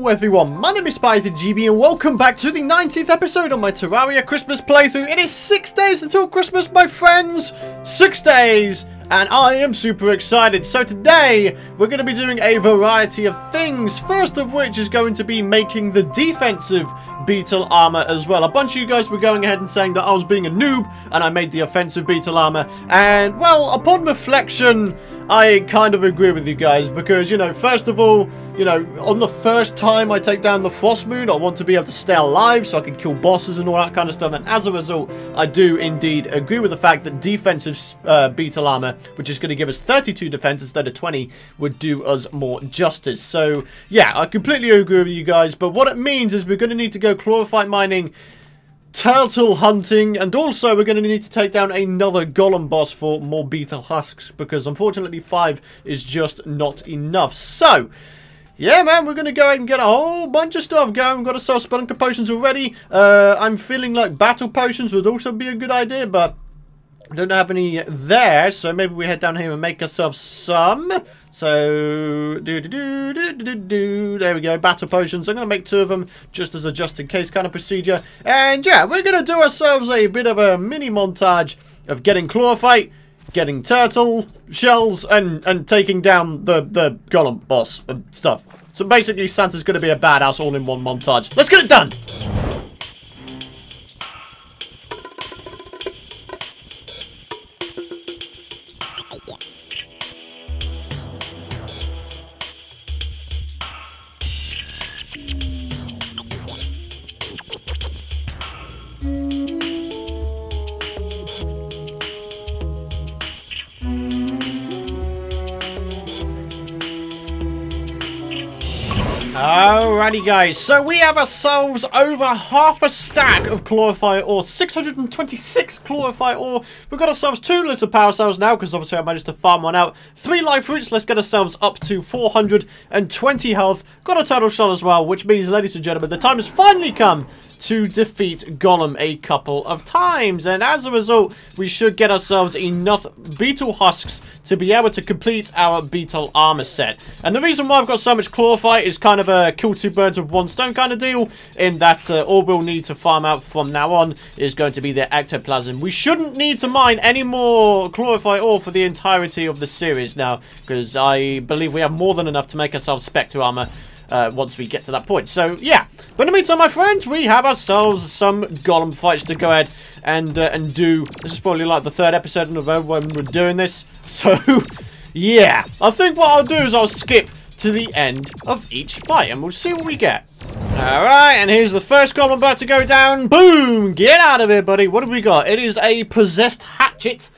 Hello everyone, my name is PythonGB and welcome back to the 19th episode of my Terraria Christmas playthrough. It is six days until Christmas, my friends! Six days! And I am super excited. So today, we're going to be doing a variety of things. First of which is going to be making the defensive beetle armor as well. A bunch of you guys were going ahead and saying that I was being a noob and I made the offensive beetle armor. And, well, upon reflection, I kind of agree with you guys because, you know, first of all, you know, on the first time I take down the Frost Moon, I want to be able to stay alive so I can kill bosses and all that kind of stuff. And as a result, I do indeed agree with the fact that defensive uh, beetle armor, which is going to give us 32 defense instead of 20, would do us more justice. So, yeah, I completely agree with you guys. But what it means is we're going to need to go chlorophyte mining turtle hunting, and also we're going to need to take down another golem boss for more beetle husks, because unfortunately 5 is just not enough. So, yeah, man, we're going to go ahead and get a whole bunch of stuff going. We've got to sell Spelunker potions already. Uh, I'm feeling like battle potions would also be a good idea, but don't have any there, so maybe we head down here and make ourselves some. So, do do do do do do. There we go, battle potions. I'm going to make two of them just as a just in case kind of procedure. And yeah, we're going to do ourselves a bit of a mini montage of getting chlorophyte, getting turtle shells, and and taking down the the golem boss and stuff. So basically, Santa's going to be a badass all in one montage. Let's get it done. Alrighty guys, so we have ourselves over half a stack of chlorophyte ore, 626 chlorophyte ore. We've got ourselves two little power cells now, because obviously I managed to farm one out. Three life fruits, let's get ourselves up to 420 health. Got a turtle shell as well, which means, ladies and gentlemen, the time has finally come to defeat Golem a couple of times. And as a result, we should get ourselves enough beetle husks to be able to complete our beetle armor set. And the reason why I've got so much chlorophyte is kind of a kill two birds with one stone kind of deal, in that uh, all we'll need to farm out from now on is going to be the ectoplasm. We shouldn't need to mine any more chlorophyte ore for the entirety of the series now, because I believe we have more than enough to make ourselves spectre armor uh, once we get to that point. So, yeah. But in the meantime, my friends, we have ourselves some golem fights to go ahead and uh, and do. This is probably like the third episode in a row when we're doing this. So, yeah. I think what I'll do is I'll skip to the end of each fight, and we'll see what we get. Alright, and here's the first golem about to go down. Boom! Get out of here, buddy. What have we got? It is a possessed hatchet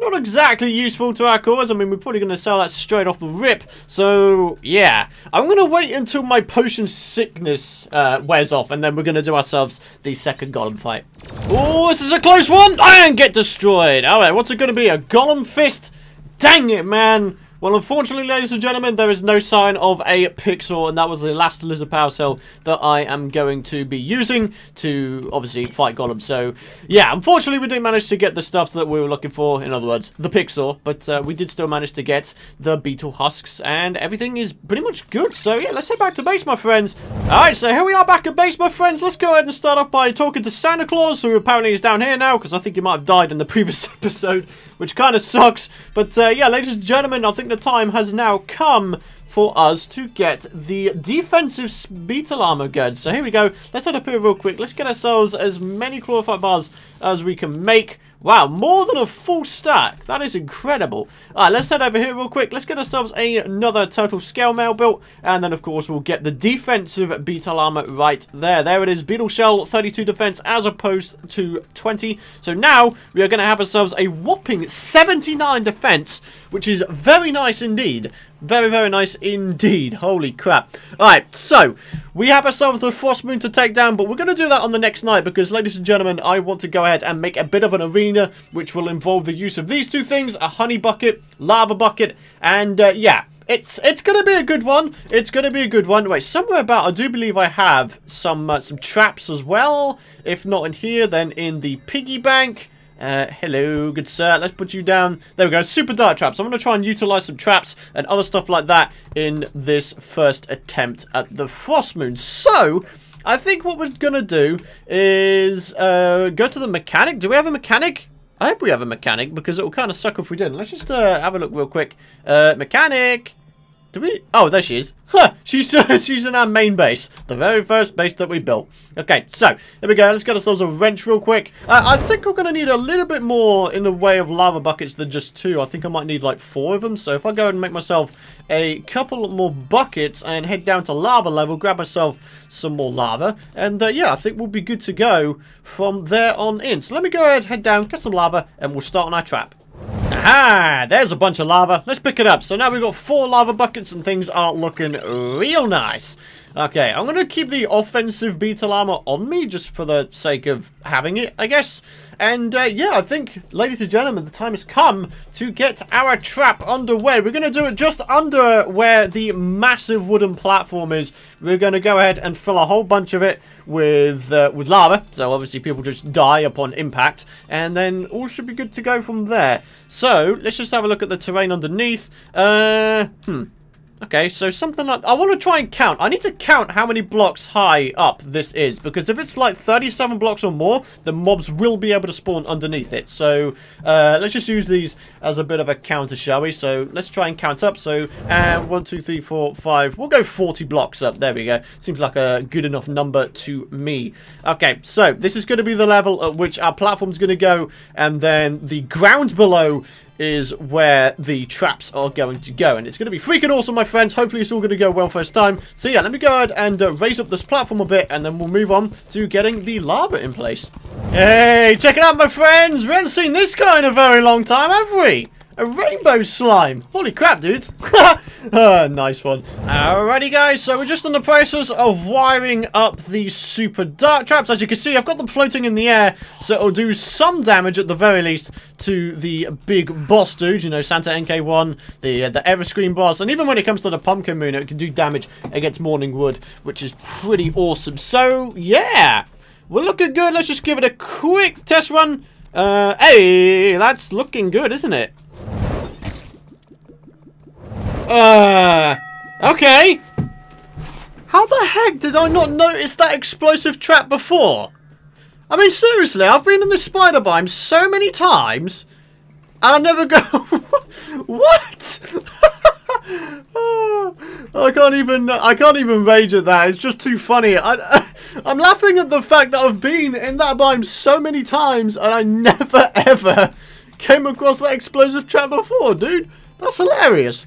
not exactly useful to our cause. I mean, we're probably going to sell that straight off the rip. So, yeah. I'm going to wait until my potion sickness uh, wears off, and then we're going to do ourselves the second golem fight. Oh, this is a close one! And get destroyed! Alright, what's it going to be? A golem fist? Dang it, man! Well, unfortunately, ladies and gentlemen, there is no sign of a Picksaw, and that was the last lizard power cell that I am going to be using to, obviously, fight Golem. So, yeah, unfortunately, we didn't manage to get the stuff that we were looking for, in other words, the Picksaw, but uh, we did still manage to get the beetle husks, and everything is pretty much good. So, yeah, let's head back to base, my friends. Alright, so here we are back at base, my friends. Let's go ahead and start off by talking to Santa Claus, who apparently is down here now, because I think he might have died in the previous episode, which kind of sucks. But, uh, yeah, ladies and gentlemen, I think the time has now come for us to get the defensive beetle armor good. So here we go. Let's head up here real quick. Let's get ourselves as many chlorophyte bars as we can make. Wow, more than a full stack. That is incredible. Alright, let's head over here real quick. Let's get ourselves another turtle scale mail built. And then, of course, we'll get the defensive beetle armor right there. There it is. Beetle shell, 32 defense as opposed to 20. So now we are going to have ourselves a whopping 79 defense, which is very nice indeed. Very, very nice indeed. Holy crap. Alright, so, we have ourselves the Frost Moon to take down, but we're going to do that on the next night because, ladies and gentlemen, I want to go ahead and make a bit of an arena which will involve the use of these two things, a honey bucket, lava bucket, and, uh, yeah. It's it's going to be a good one. It's going to be a good one. Wait, somewhere about, I do believe I have some uh, some traps as well. If not in here, then in the piggy bank. Uh, hello, good sir. Let's put you down. There we go. Super dart traps. I'm going to try and utilize some traps and other stuff like that in this first attempt at the Frost Moon. So, I think what we're going to do is uh, go to the mechanic. Do we have a mechanic? I hope we have a mechanic because it will kind of suck if we didn't. Let's just uh, have a look real quick. Uh, mechanic. Do we? Oh, there she is. Huh, she's, she's in our main base. The very first base that we built. Okay, so, here we go. Let's get ourselves a wrench real quick. Uh, I think we're going to need a little bit more in the way of lava buckets than just two. I think I might need like four of them. So if I go and make myself a couple more buckets and head down to lava level, grab myself some more lava. And uh, yeah, I think we'll be good to go from there on in. So let me go ahead, head down, get some lava, and we'll start on our trap. Aha! There's a bunch of lava. Let's pick it up. So now we've got four lava buckets and things are looking real nice. Okay, I'm going to keep the offensive beetle armor on me just for the sake of having it, I guess. And uh, yeah, I think, ladies and gentlemen, the time has come to get our trap underway. We're going to do it just under where the massive wooden platform is. We're going to go ahead and fill a whole bunch of it with uh, with lava. So obviously people just die upon impact. And then all should be good to go from there. So let's just have a look at the terrain underneath. Uh, hmm. Okay, so something like... I want to try and count. I need to count how many blocks high up this is. Because if it's like 37 blocks or more, the mobs will be able to spawn underneath it. So, uh, let's just use these as a bit of a counter, shall we? So, let's try and count up. So, uh, 1, 2, 3, 4, 5... We'll go 40 blocks up. There we go. Seems like a good enough number to me. Okay, so this is going to be the level at which our platform's going to go. And then the ground below is where the traps are going to go. And it's going to be freaking awesome, my friends. Hopefully it's all going to go well first time. So yeah, let me go ahead and uh, raise up this platform a bit, and then we'll move on to getting the lava in place. Hey, check it out, my friends. We haven't seen this guy in a very long time, have we? A rainbow slime. Holy crap, dudes. oh, nice one. Alrighty, guys. So we're just in the process of wiring up these super dart traps. As you can see, I've got them floating in the air. So it'll do some damage at the very least to the big boss dude. You know, Santa NK1, the, uh, the Everscream boss. And even when it comes to the Pumpkin Moon, it can do damage against Morning Wood, which is pretty awesome. So, yeah. We're looking good. Let's just give it a quick test run. Uh, hey, that's looking good, isn't it? Uh, okay. How the heck did I not notice that explosive trap before? I mean, seriously, I've been in the spider biome so many times, and I never go... what? I can't even I can't even rage at that. It's just too funny. I, I'm laughing at the fact that I've been in that biome so many times and I never ever came across that explosive trap before, dude. That's hilarious.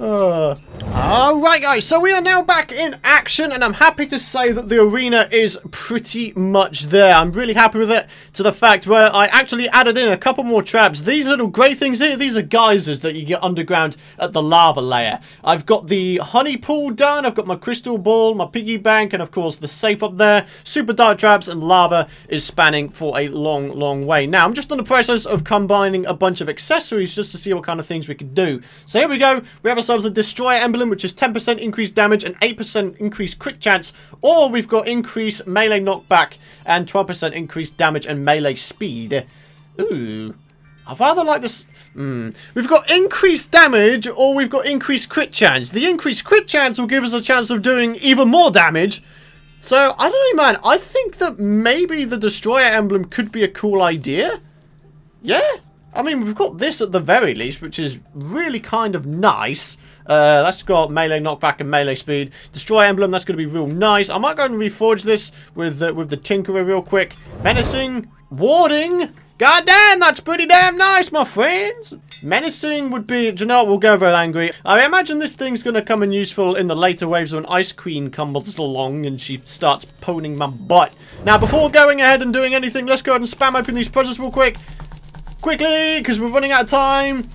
uh. Alright guys, so we are now back in action and I'm happy to say that the arena is pretty much there. I'm really happy with it to the fact where I actually added in a couple more traps. These little grey things here, these are geysers that you get underground at the lava layer. I've got the honey pool done, I've got my crystal ball, my piggy bank and of course the safe up there. Super dart traps and lava is spanning for a long, long way. Now I'm just in the process of combining a bunch of accessories just to see what kind of things we could do. So here we go, we have ourselves a destroyer emblem which is 10% increased damage and 8% increased crit chance, or we've got increased melee knockback and 12% increased damage and melee speed. Ooh. I rather like this. Mm. We've got increased damage or we've got increased crit chance. The increased crit chance will give us a chance of doing even more damage. So, I don't know, man. I think that maybe the Destroyer emblem could be a cool idea. Yeah. I mean, we've got this at the very least, which is really kind of nice. Uh, that's got melee knockback and melee speed. Destroy emblem, that's going to be real nice. I might go and reforge this with, uh, with the Tinkerer real quick. Menacing, warding. God damn, that's pretty damn nice, my friends. Menacing would be, you know we'll go over angry. I imagine this thing's going to come in useful in the later waves when Ice Queen comes along and she starts poning my butt. Now, before going ahead and doing anything, let's go ahead and spam open these presents real quick. Quickly, because we're running out of time.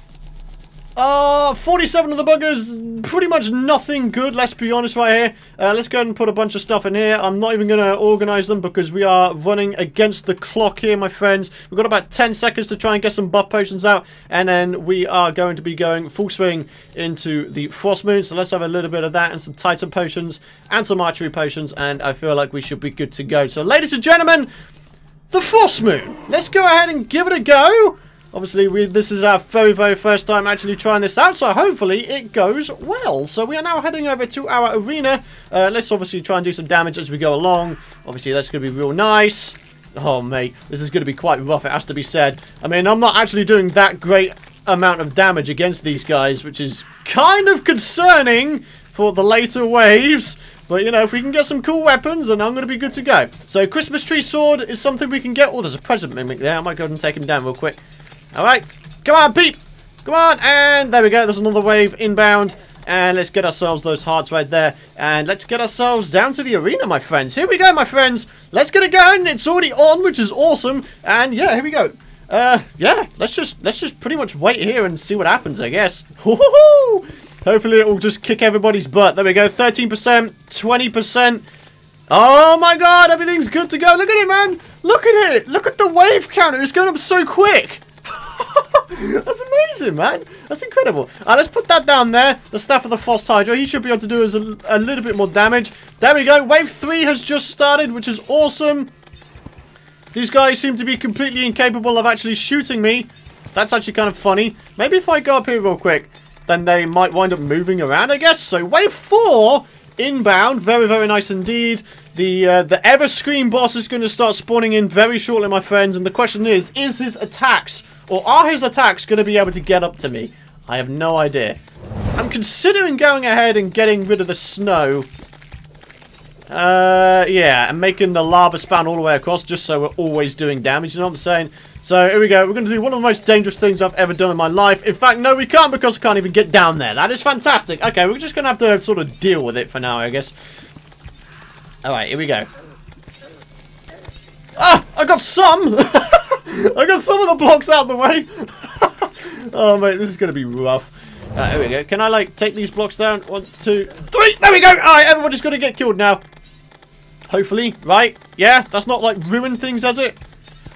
Uh, 47 of the buggers, pretty much nothing good, let's be honest right here. Uh, let's go ahead and put a bunch of stuff in here. I'm not even going to organize them because we are running against the clock here, my friends. We've got about 10 seconds to try and get some buff potions out, and then we are going to be going full swing into the Frost Moon. So let's have a little bit of that and some Titan potions and some archery potions, and I feel like we should be good to go. So ladies and gentlemen, the Frost Moon. Let's go ahead and give it a go. Obviously, we, this is our very, very first time actually trying this out, so hopefully it goes well. So we are now heading over to our arena. Uh, let's obviously try and do some damage as we go along. Obviously, that's going to be real nice. Oh, mate, this is going to be quite rough, it has to be said. I mean, I'm not actually doing that great amount of damage against these guys, which is kind of concerning for the later waves. But, you know, if we can get some cool weapons, then I'm going to be good to go. So, Christmas Tree Sword is something we can get. Oh, there's a present mimic there. I might go ahead and take him down real quick. Alright. Come on, Peep. Come on. And there we go. There's another wave inbound. And let's get ourselves those hearts right there. And let's get ourselves down to the arena, my friends. Here we go, my friends. Let's get it going. It's already on, which is awesome. And yeah, here we go. Uh, yeah, let's just let's just pretty much wait here and see what happens, I guess. Hopefully it will just kick everybody's butt. There we go. 13%, 20%. Oh my god, everything's good to go. Look at it, man. Look at it. Look at the wave counter. It's going up so quick. That's amazing, man. That's incredible. Uh, let's put that down there. The Staff of the Frost Hydra. He should be able to do us a, a little bit more damage. There we go. Wave 3 has just started, which is awesome. These guys seem to be completely incapable of actually shooting me. That's actually kind of funny. Maybe if I go up here real quick, then they might wind up moving around, I guess. So wave 4 inbound. Very, very nice indeed. The uh, the Ever Scream boss is going to start spawning in very shortly, my friends. And the question is, is his attacks, or are his attacks going to be able to get up to me? I have no idea. I'm considering going ahead and getting rid of the snow. Uh, yeah, and making the lava span all the way across just so we're always doing damage, you know what I'm saying? So, here we go. We're going to do one of the most dangerous things I've ever done in my life. In fact, no, we can't because I can't even get down there. That is fantastic. Okay, we're just going to have to sort of deal with it for now, I guess. Alright, here we go. Ah! I got some! I got some of the blocks out of the way! oh, mate, this is going to be rough. Uh, here we go. Can I, like, take these blocks down? One, two, three! There we go! Alright, everybody's going to get killed now. Hopefully, right? Yeah, that's not, like, ruined things, has it?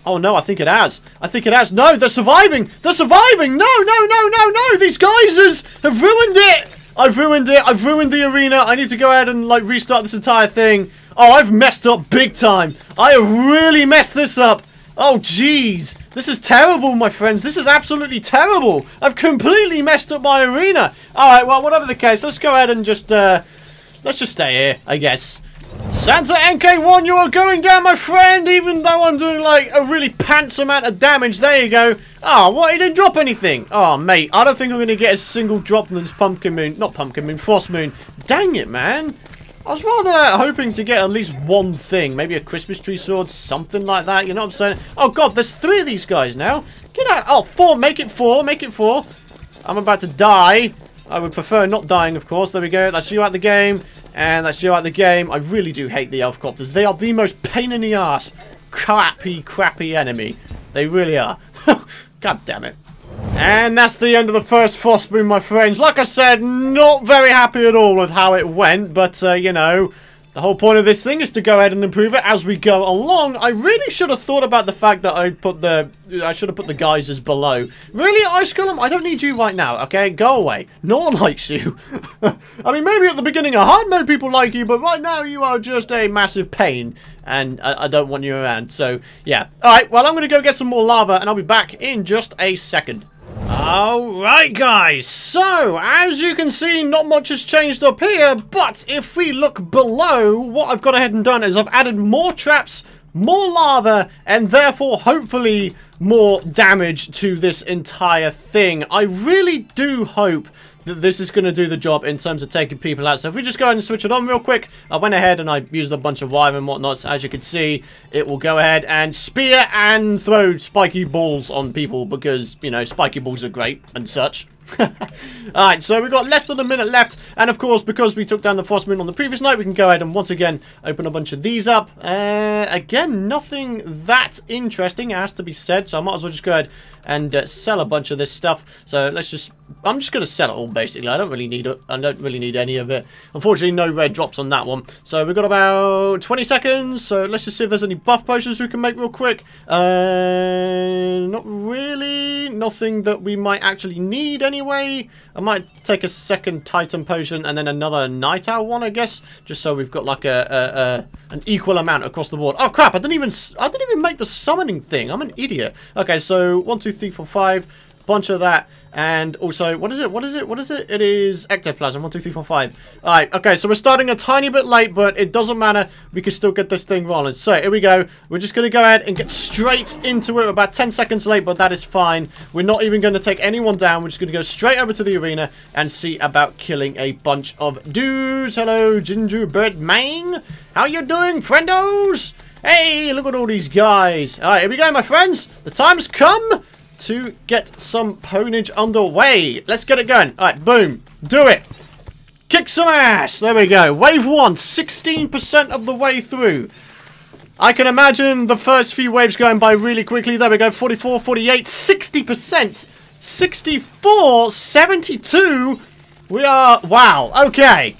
Oh, no, I think it has. I think it has. No, they're surviving! They're surviving! No, no, no, no, no! These geysers have ruined it! I've ruined it. I've ruined the arena. I need to go ahead and, like, restart this entire thing. Oh, I've messed up big time. I have really messed this up. Oh, jeez. This is terrible, my friends. This is absolutely terrible. I've completely messed up my arena. Alright, well, whatever the case, let's go ahead and just, uh, let's just stay here, I guess. Santa NK1, you are going down, my friend, even though I'm doing, like, a really pants amount of damage. There you go. Oh, what? He didn't drop anything. Oh, mate, I don't think I'm going to get a single drop from this Pumpkin Moon. Not Pumpkin Moon, Frost Moon. Dang it, man. I was rather hoping to get at least one thing. Maybe a Christmas tree sword, something like that. You know what I'm saying? Oh, God, there's three of these guys now. Get out. Oh, four. Make it four. Make it four. I'm about to die. I would prefer not dying, of course. There we go. That's you out the game. And that's you out the game. I really do hate the elf copters. They are the most pain in the ass, crappy, crappy enemy. They really are. God damn it. And that's the end of the first Frost Moon, my friends. Like I said, not very happy at all with how it went, but, uh, you know, the whole point of this thing is to go ahead and improve it as we go along. I really should have thought about the fact that I put the... I should have put the geysers below. Really, Ice Golem? I don't need you right now, okay? Go away. No one likes you. I mean, maybe at the beginning of hard mode people like you, but right now you are just a massive pain. And I, I don't want you around, so yeah. Alright, well, I'm going to go get some more lava, and I'll be back in just a second. Alright guys, so as you can see not much has changed up here, but if we look below, what I've gone ahead and done is I've added more traps, more lava, and therefore hopefully more damage to this entire thing. I really do hope this is going to do the job in terms of taking people out. So if we just go ahead and switch it on real quick, I went ahead and I used a bunch of wire and whatnot. So as you can see, it will go ahead and spear and throw spiky balls on people because, you know, spiky balls are great and such. Alright, so we've got less than a minute left, and of course, because we took down the Frost Moon on the previous night, we can go ahead and once again open a bunch of these up. Uh, again, nothing that interesting, has to be said, so I might as well just go ahead and uh, sell a bunch of this stuff. So let's just I'm just gonna sell it all basically. I don't really need it. I don't really need any of it. Unfortunately, no red drops on that one. So we've got about 20 seconds. So let's just see if there's any buff potions we can make real quick. Uh, not really. Nothing that we might actually need anyway. I might take a second Titan potion and then another Night Owl one, I guess, just so we've got like a, a, a an equal amount across the board. Oh crap! I didn't even I didn't even make the summoning thing. I'm an idiot. Okay, so one, two, three, four, five bunch of that. And also, what is it? What is it? What is it? It is ectoplasm. One, two, three, four, five. Alright, okay, so we're starting a tiny bit late, but it doesn't matter. We can still get this thing rolling. So, here we go. We're just going to go ahead and get straight into it. We're about 10 seconds late, but that is fine. We're not even going to take anyone down. We're just going to go straight over to the arena and see about killing a bunch of dudes. Hello, Gingerbread Man. How you doing, friendos? Hey, look at all these guys. Alright, here we go, my friends. The time's come to get some ponage underway. Let's get it going. All right, boom. Do it. Kick some ass. There we go. Wave 1, 16% of the way through. I can imagine the first few waves going by really quickly. There we go. 44, 48, 60%. 64, 72. We are... Wow. Okay.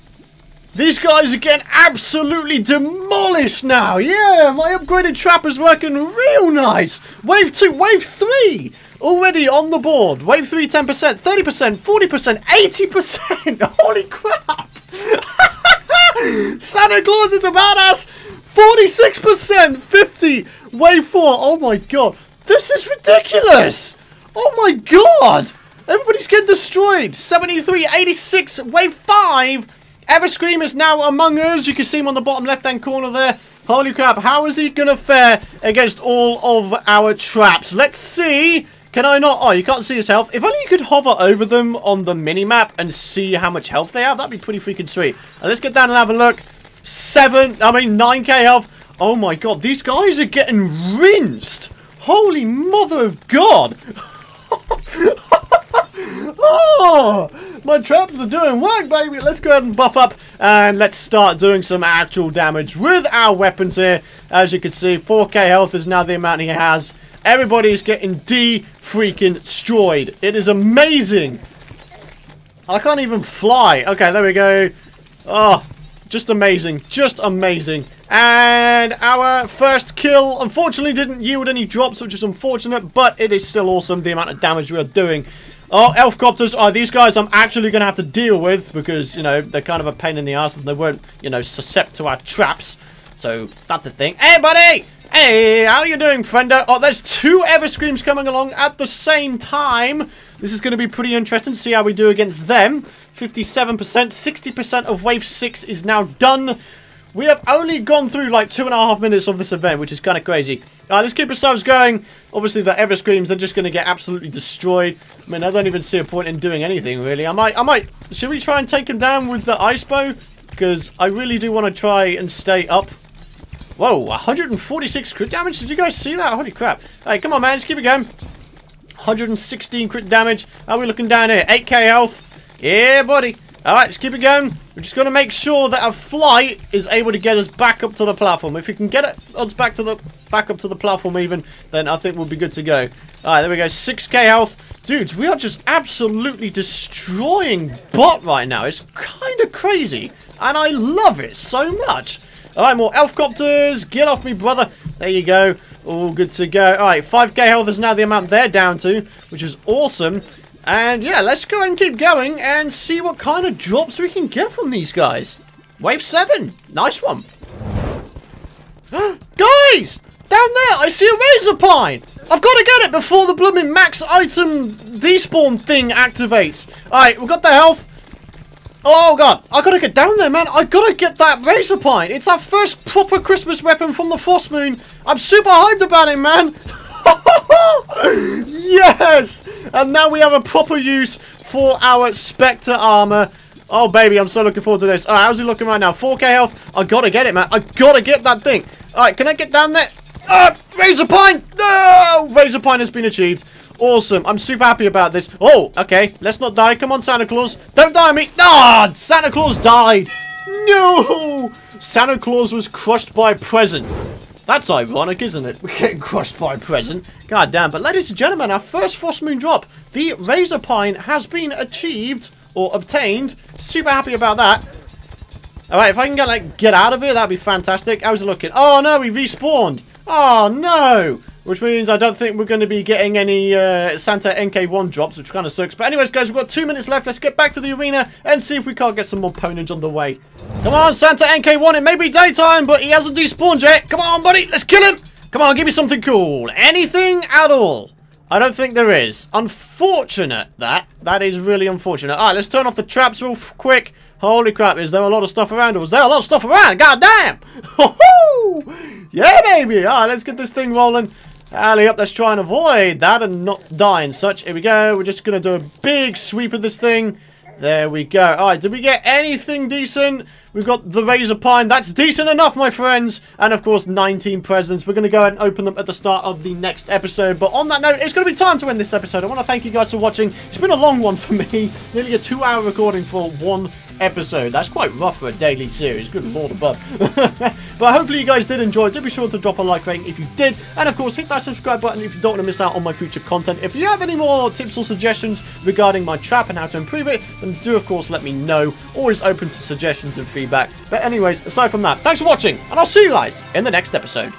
These guys are getting absolutely demolished now. Yeah, my upgraded trap is working real nice. Wave 2, wave 3. Already on the board. Wave 3, 10%, 30%, 40%, 80%. Holy crap. Santa Claus is about us. 46%, 50. Wave 4. Oh my god. This is ridiculous. Oh my god. Everybody's getting destroyed. 73, 86, wave 5. Everscream is now among us. You can see him on the bottom left-hand corner there. Holy crap, how is he going to fare against all of our traps? Let's see. Can I not? Oh, you can't see his health. If only you could hover over them on the mini-map and see how much health they have. That'd be pretty freaking sweet. Now, let's get down and have a look. Seven, I mean, 9k health. Oh my god, these guys are getting rinsed. Holy mother of God. oh, my traps are doing work, baby. Let's go ahead and buff up and let's start doing some actual damage with our weapons here. As you can see, 4k health is now the amount he has. Everybody is getting de-freaking destroyed. It is amazing. I can't even fly. Okay, there we go. Oh, just amazing. Just amazing. And our first kill, unfortunately, didn't yield any drops, which is unfortunate, but it is still awesome, the amount of damage we are doing. Oh, elf copters. Oh, these guys I'm actually going to have to deal with because, you know, they're kind of a pain in the ass and they weren't, you know, susceptible to our traps. So, that's a thing. Hey, buddy! Hey, how you doing, friendo? Oh, there's two Everscreams coming along at the same time. This is going to be pretty interesting to see how we do against them. 57%, 60% of Wave 6 is now done. We have only gone through like two and a half minutes of this event, which is kind of crazy. Alright, let's keep ourselves going. Obviously, the Everscreams are just going to get absolutely destroyed. I mean, I don't even see a point in doing anything, really. I might, I might, should we try and take him down with the Ice Bow? Because I really do want to try and stay up. Whoa, 146 crit damage? Did you guys see that? Holy crap. Hey, come on, man, just keep it going. 116 crit damage. How are we looking down here? 8k health. Yeah, buddy. Alright, let's keep it going. We're just going to make sure that our flight is able to get us back up to the platform. If we can get it us back to the back up to the platform even, then I think we'll be good to go. Alright, there we go. 6k health. Dudes, we are just absolutely destroying bot right now. It's kind of crazy. And I love it so much. Alright, more elf copters. Get off me, brother. There you go. All good to go. Alright, 5k health is now the amount they're down to, which is awesome. And yeah, let's go and keep going and see what kind of drops we can get from these guys. Wave 7. Nice one. guys! Down there, I see a Razor Pine! I've got to get it before the blooming max item despawn thing activates. Alright, we've got the health. Oh god, I gotta get down there, man. I gotta get that Razor Pine. It's our first proper Christmas weapon from the Frost Moon. I'm super hyped about it, man. yes! And now we have a proper use for our Spectre armor. Oh, baby, I'm so looking forward to this. how's he looking right now? 4k health. I gotta get it, man. I gotta get that thing. Alright, can I get down there? Uh, Razor Pine! No! Razor Pine has been achieved. Awesome. I'm super happy about this. Oh, okay. Let's not die. Come on, Santa Claus. Don't die me. Ah, Santa Claus died. No! Santa Claus was crushed by a present. That's ironic, isn't it? We're getting crushed by a present. God damn. But ladies and gentlemen, our first Frost Moon drop, the Razor Pine, has been achieved or obtained. Super happy about that. Alright, if I can get like get out of here, that'd be fantastic. How's it looking? Oh no, we respawned. Oh no! Which means I don't think we're going to be getting any uh, Santa NK1 drops, which kind of sucks. But anyways, guys, we've got two minutes left. Let's get back to the arena and see if we can't get some more ponage on the way. Come on, Santa NK1. It may be daytime, but he hasn't despawned yet. Come on, buddy. Let's kill him. Come on, give me something cool. Anything at all. I don't think there is. Unfortunate, that. That is really unfortunate. All right, let's turn off the traps real quick. Holy crap, is there a lot of stuff around? Or was there a lot of stuff around? God damn! yeah, baby! Alright, let's get this thing rolling. Alley up, let's try and avoid that and not die and such. Here we go. We're just going to do a big sweep of this thing. There we go. Alright, did we get anything decent? We've got the Razor Pine. That's decent enough, my friends. And, of course, 19 presents. We're going to go and open them at the start of the next episode. But on that note, it's going to be time to end this episode. I want to thank you guys for watching. It's been a long one for me. Nearly a two-hour recording for one episode. That's quite rough for a daily series. Good lord above. but hopefully you guys did enjoy. Do be sure to drop a like rating if you did. And of course, hit that subscribe button if you don't want to miss out on my future content. If you have any more tips or suggestions regarding my trap and how to improve it, then do of course let me know. Always open to suggestions and feedback. But anyways, aside from that, thanks for watching. And I'll see you guys in the next episode.